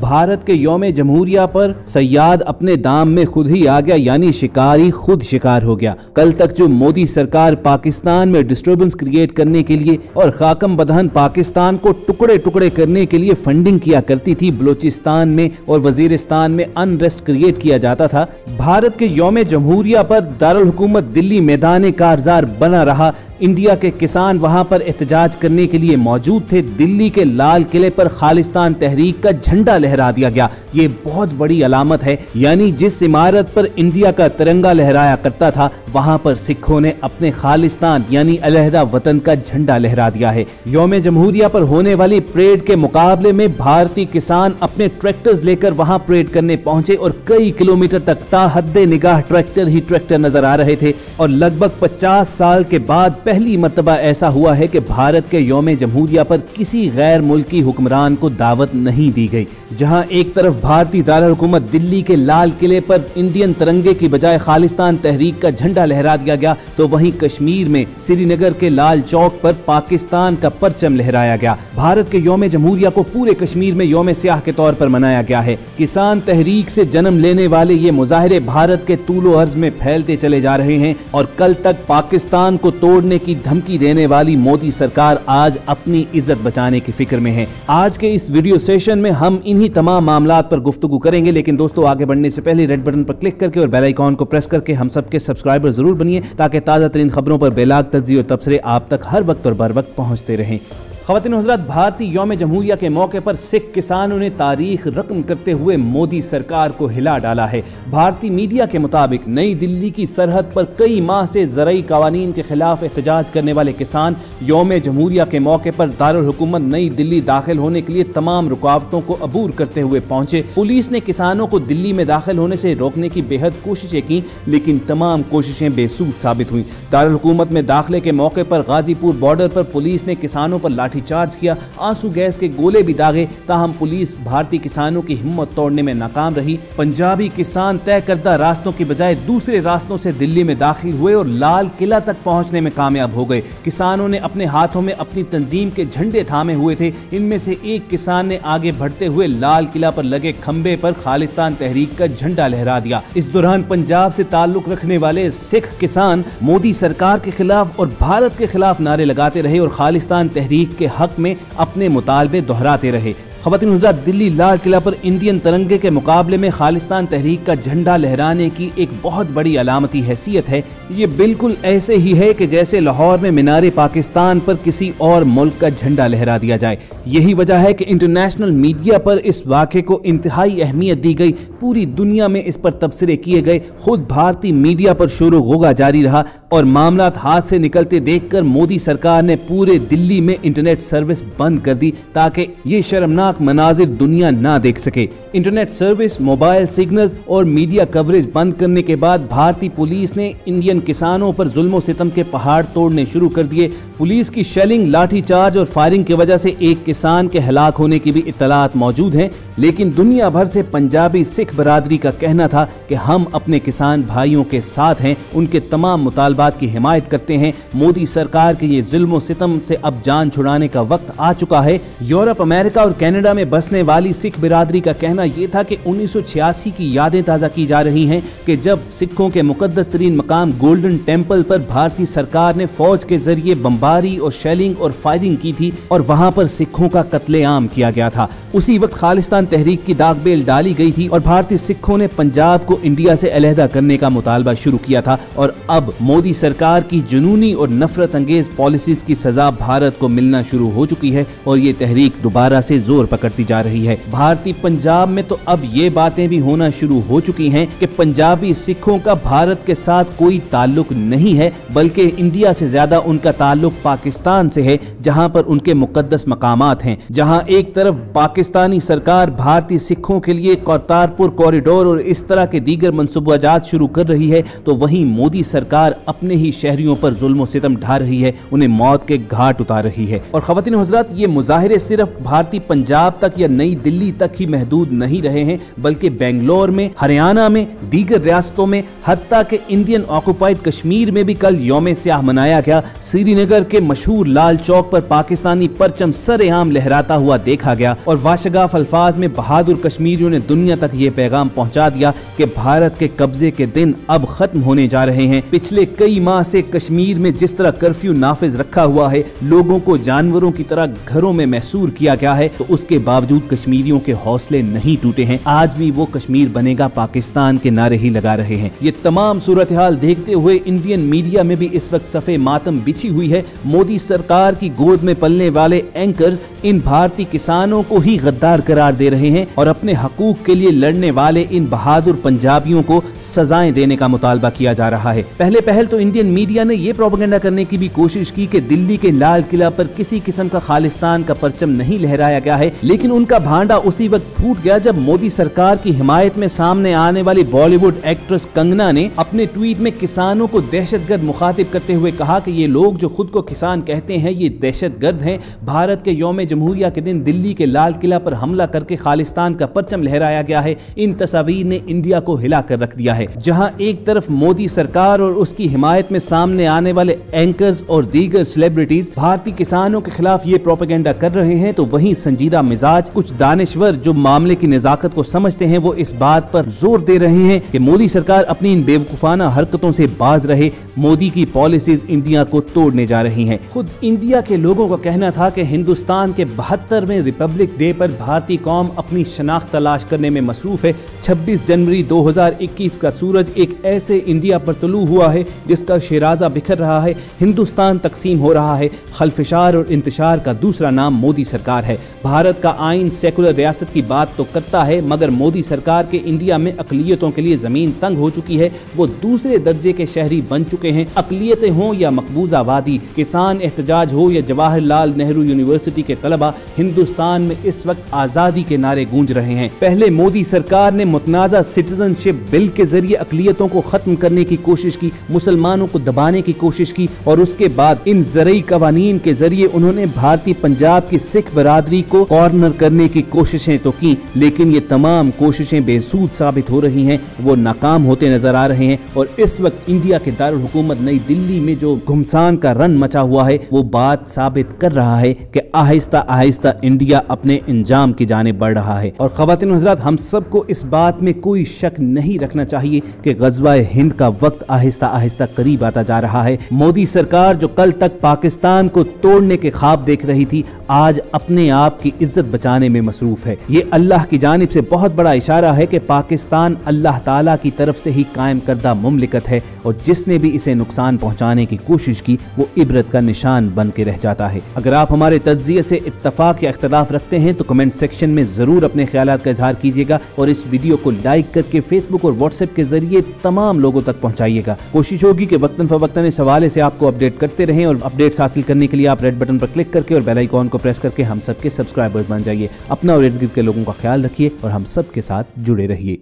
भारत के योम जमहूरिया पर सयाद अपने दाम में खुद ही आ गया, यानी शिकारी खुद शिकार हो गया। कल तक जो मोदी सरकार पाकिस्तान में डिस्टर्बेंस क्रिएट करने के लिए और खाकम बदहन पाकिस्तान को टुकड़े टुकड़े करने के लिए फंडिंग किया करती थी, बलोचिस्तान में और वजीरिस्तान में अनरेस्ट क्रिएट किया जाता था। भारत के योम जमहूरिया पर दारुल हुकूमत दिल्ली मैदान कारजार बना रहा। इंडिया के किसान वहाँ पर एहतजाज करने के लिए मौजूद थे। दिल्ली के लाल किले पर खालिस्तान तहरीक का झंडा लहरा दिया गया। ये बहुत बड़ी अलामत है, यानी जिस इमारत पर इंडिया का तिरंगा लहराया करता था, वहाँ पर सिखों ने अपने खालिस्तान, यानी अलहदा वतन का झंडा लहरा दिया है। योम जमहूरिया पर होने वाली परेड के मुकाबले में भारतीय किसान अपने ट्रैक्टर्स लेकर वहाँ परेड करने पहुँचे और कई किलोमीटर तक ताहदे निगाह ट्रैक्टर ही ट्रैक्टर नज़र आ रहे थे और लगभग 50 साल के बाद पहली मरतबा ऐसा हुआ है कि भारत के योम जमहूरिया पर किसी गैर मुल्की हुक्मरान को दावत नहीं दी गई, जहाँ एक तरफ़ भारतीय दारकूमत दिल्ली के लाल किले पर इंडियन तिरंगे की बजाय खालिस्तान तहरीक का झंडा लहरा दिया गया तो वहीं कश्मीर में श्रीनगर के लाल चौक पर पाकिस्तान का परचम लहराया गया। भारत के योम जमहूरिया को पूरे कश्मीर में योम स्याह के तौर पर मनाया गया है। किसान तहरीक से जन्म लेने वाले ये मुजाहरे भारत के तूलो अर्ज़ में फैलते चले जा रहे हैं और कल तक पाकिस्तान को तोड़ने की धमकी देने वाली मोदी सरकार आज अपनी इज़्ज़त बचाने की फ़िक्र में है। आज के इस वीडियो सेशन में हम इन्हीं तमाम मामला पर गुफ्तु करेंगे, लेकिन दोस्तों, आगे बढ़ने से पहले रेड बटन पर क्लिक करके और बेलाइकॉन को प्रेस करके हम सबके सब्सक्राइबर ज़रूर बनिए, ताकि ताज़ा तरीन खबरों पर बेलाग तजी और तबसरे आप तक हर वक्त और बर वक्त पहुँचते रहें। खवतिन हज़रत भारतीय योम जमहूरिया के मौके पर सिख किसानों ने तारीख रकम करते हुए मोदी सरकार को हिला डाला है। भारतीय मीडिया के मुताबिक नई दिल्ली की सरहद पर कई माह से ज़रिए कवानीन के खिलाफ एहतजाज करने वाले किसान योम जमहूरिया के मौके पर दारकूमत नई दिल्ली दाखिल होने के लिए तमाम रुकावटों को अबूर करते हुए पहुँचे। पुलिस ने किसानों को दिल्ली में दाखिल होने से रोकने की बेहद कोशिशें की, लेकिन तमाम कोशिशें बेसूद साबित हुई। दारकूमत में दाखिले के मौके पर गाजीपुर बॉर्डर पर पुलिस ने किसानों पर लाठी लाठीचार्ज किया। आँसू गैस के गोले भी दागे। ताहम पुलिस भारतीय किसानों की हिम्मत तोड़ने में नाकाम रही। पंजाबी किसान तय करदा रास्तों की बजाय दूसरे रास्तों से दिल्ली में दाखिल हुए और लाल किला तक पहुँचने में कामयाब हो गए। किसानों ने अपने हाथों में अपनी तंजीम के झंडे थामे हुए थे। इनमें से एक किसान ने आगे बढ़ते हुए लाल किला पर लगे खंबे पर खालिस्तान तहरीक का झंडा लहरा दिया। इस दौरान पंजाब से ताल्लुक रखने वाले सिख किसान मोदी सरकार के खिलाफ और भारत के खिलाफ नारे लगाते रहे और खालिस्तान तहरीक के हक में अपने मुतालबे दोहराते रहे। खवतिन हजरात दिल्ली लाल किला पर इंडियन तिरंगे के मुकाबले में खालिस्तान तहरीक का झंडा लहराने की एक बहुत बड़ी अलामती हैसियत है। ये बिल्कुल ऐसे ही है कि जैसे लाहौर में मीनारे पाकिस्तान पर किसी और मुल्क का झंडा लहरा दिया जाए। यही वजह है कि इंटरनेशनल मीडिया पर इस वाक़े को इंतहाई अहमियत दी गई। पूरी दुनिया में इस पर तबसरे किए गए। खुद भारतीय मीडिया पर शोर गोगा जारी रहा और मामला हाथ से निकलते देखकर मोदी सरकार ने पूरे दिल्ली में इंटरनेट सर्विस बंद कर दी ताकि ये शर्मनाक मनाजिर दुनिया ना देख सके। इंटरनेट सर्विस, मोबाइल सिग्नल्स और मीडिया कवरेज बंद करने के बाद भारतीय पुलिस ने इंडियन किसानों पर जुल्म सितम के पहाड़ तोड़ने शुरू कर दिए। पुलिस की शेलिंग लाठीचार्ज और फायरिंग की वजह से एक किसान के हलाक होने की भी इतलात मौजूद हैं। लेकिन दुनिया भर से पंजाबी सिख बरादरी का कहना था कि हम अपने किसान भाइयों के साथ हैं, उनके तमाम मुतालबात की हिमायत करते हैं। मोदी सरकार के ये जुल्म सितम से अब जान छुड़ाने का वक्त आ चुका है। यूरोप, अमेरिका और कनाडा में बसने वाली सिख बिरादरी का कहना यह था कि 1986 की यादें ताज़ा की जा रही हैं कि जब सिखों के मुकदस तरीन मकाम गोल्डन टेंपल पर भारतीय सरकार ने फौज के ज़रिए बम्बारी और शेलिंग और फायरिंग की थी और वहाँ पर सिखों का कत्लेआम किया गया था। उसी वक्त खालिस्तान तहरीक की दागबेल डाली गई थी और भारतीय सिखों ने पंजाब को इंडिया से अलहदा करने का मुतालबा शुरू किया था और अब मोदी सरकार की जुनूनी और नफरत अंगेज पॉलिसीज़ की सजा भारत को मिलना शुरू हो चुकी है और ये तहरीक दोबारा से ज़ोर पकड़ती जा रही है। भारतीय पंजाब में तो अब ये बातें भी होना शुरू हो चुकी है की पंजाबी सिखों का भारत के साथ कोई ताल्लुक नहीं है, बल्कि इंडिया से ज़्यादा उनका ताल्लुक पाकिस्तान से है, जहाँ पर उनके मुकदस मकाम हैं, जहाँ एक तरफ़ पाकिस्तानी सरकार भारतीय सिखों के लिए करतारपुर कॉरिडोर और इस तरह के दीगर मनसूबाजात शुरू कर रही है तो वहीं मोदी सरकार अपने ही शहरियों पर जुल्म सितम ढा रही है, उन्हें मौत के घाट उतार रही है। और खवतिन हजरात, ये मुजाहरे सिर्फ़ भारतीय पंजाब तक या नई दिल्ली तक ही महदूद नहीं रहे हैं, बल्कि बेंगलोर में, हरियाणा में, दीगर रियासतों में, हत्या के इंडियन ऑक्युपाइड कश्मीर में भी कल योम स्याह मनाया गया। श्रीनगर के मशहूर लाल चौक पर पाकिस्तानी परचम सरेआम लहराता हुआ देखा गया और वाशगाफ अल्फाज में बहादुर कश्मीरियों ने दुनिया तक ये पैगाम पहुँचा दिया कि भारत के कब्जे के दिन अब खत्म होने जा रहे हैं। पिछले कई माह से कश्मीर में जिस तरह कर्फ्यू नाफिज रखा हुआ है, लोगों को जानवरों की तरह घरों में महसूर किया गया है तो उसके बावजूद कश्मीरियों के हौसले नहीं टूटे हैं। आज भी वो कश्मीर बनेगा, पाकिस्तान के नारे ही लगा रहे हैं। ये तमाम सूरत हाल देखते हुए इंडियन मीडिया में भी इस वक्त सफे मातम बिछी हुई है। मोदी सरकार की गोद में पलने वाले एंकर इन भारतीय किसानों को ही गद्दार करार दे रहे हैं और अपने हकूक के लिए लड़ने वाले इन बहादुर पंजाबियों को सजाएँ देने का मुतालबा किया जा रहा है। पहले पहल तो इंडियन मीडिया ने ये प्रोपोगंडा करने की भी कोशिश की कि दिल्ली के लाल किला पर किसी किस्म का खालिस्तान का परचम नहीं लहराया गया है, लेकिन उनका भांडा उसी वक्त फूट गया जब मोदी सरकार की हिमायत में सामने आने वाली बॉलीवुड एक्ट्रेस कंगना ने अपने ट्वीट में किसानों को दहशतगर्द मुखातिब करते हुए कहा कि ये लोग जो खुद को किसान कहते हैं, ये दहशतगर्द हैं। भारत के योम जमहूरिया के दिन दिल्ली के लाल किला पर हमला करके खालिस्तान का परचम लहराया गया है। इन तस्वीर ने इंडिया को हिला कर रख दिया है। जहाँ एक तरफ़ मोदी सरकार और उसकी हिमायत में सामने आने वाले एंकर्स और दीगर सेलिब्रिटीज भारतीय किसानों के खिलाफ ये प्रोपेगेंडा कर रहे हैं तो वहीं संजीदा मिजाज, कुछ दानश्वर जो मामले की नजाकत को समझते हैं, वो इस बात पर ज़ोर दे रहे हैं कि मोदी सरकार अपनी इन बेवकूफाना हरकतों से बाज रहे। मोदी की पॉलिसीज़ इंडिया को तोड़ने जा रही हैं। खुद इंडिया के लोगों का कहना था कि हिंदुस्तान के बहत्तरवें रिपब्लिक डे पर भारतीय कौम अपनी शनाख्त तलाश करने में मसरूफ है। 26 जनवरी 2021 का सूरज एक ऐसे इंडिया पर तलू हुआ है जिसका शराजा बिखर रहा है। हिंदुस्तान तकसीम हो रहा है। खलफिशार और इंतशार का दूसरा नाम मोदी सरकार है। भारत का आइन सेकुलर रियासत की बात तो करता है, मगर मोदी सरकार के इंडिया में अकलीतों के लिए ज़मीन तंग हो चुकी है। वो दूसरे दर्जे के शहरी बन चुके हैं। अकलीतें हों या मकबूजा वादी किसान एहतजाज हो या जवाहरलाल नेहरू यूनिवर्सिटी के तलबा, हिंदुस्तान में इस वक्त आज़ादी के नारे गूंज रहे हैं। पहले मोदी सरकार ने मुतनाज़ा सिटीजनशिप बिल के ज़रिए अकलियतों को खत्म करने की कोशिश की, मुसलमानों को दबाने की कोशिश की और उसके बाद इन ज़रिए कवानीन के ज़रिए उन्होंने भारतीय पंजाब की सिख बरादरी को कॉर्नर करने की कोशिशें तो की, लेकिन ये तमाम कोशिशें बेसूद साबित हो रही हैं, वो नाकाम होते नज़र आ रहे हैं और इस वक्त इंडिया के दारुल हुकूमत नई दिल्ली में जो घुमसान का रन मचा हुआ है, वो बात साबित कर रहा है कि आहिस्ता आहिस्ता इंडिया अपने इंजाम की जाने बढ़ रहा है। और खातिन हजरात, हम सबको इस बात में कोई शक नहीं रखना चाहिए कि गजवा हिंद का वक्त आहिस्ता आहिस्ता करीब आता जा रहा है। मोदी सरकार जो कल तक पाकिस्तान को तोड़ने के ख्वाब देख रही थी आज अपने आप की इज़्ज़त बचाने में मसरूफ है। ये अल्लाह की जानब से बहुत बड़ा इशारा है कि पाकिस्तान अल्लाह ताला की तरफ़ से ही कायम करदा मुमलिकत है और जिसने भी इसे नुकसान पहुँचाने की कोशिश की, वो इबरत का निशान बन के रह जाता है। अगर आप हमारे तजिए से इतफाक या अख्तलाफ रखते हैं तो कमेंट सेक्शन में ज़रूर अपने ख्याल का इजहार कीजिएगा और इस वीडियो को लाइक करके फेसबुक और व्हाट्सएप के ज़रिए तमाम लोगों तक पहुंचाइएगा। कोशिश होगी कि वक्ता फवक्ता इस हवाले से आपको अपडेट करते रहें और अपडेट्स हासिल करने के लिए आप रेड बटन पर क्लिक करके और बेलाइकॉन को प्रेस करके हम सबके सब्सक्राइबर्स बन जाइए। अपना और इर्द गिर्द के लोगों का ख्याल रखिए और हम सबके साथ जुड़े रहिए।